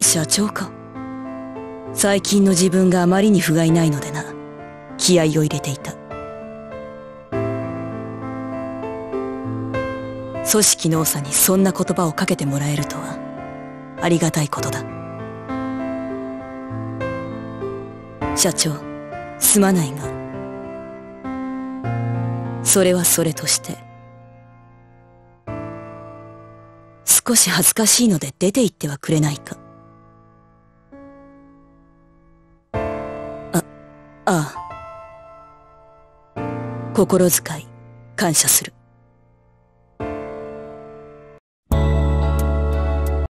社長か。最近の自分があまりに不甲斐ないのでな。気合を入れていた。組織の多さにそんな言葉をかけてもらえるとは。ありがたいことだ。社長すまないが。それはそれとして少し恥ずかしいので出て行ってはくれないか？あああ。心遣い感謝する。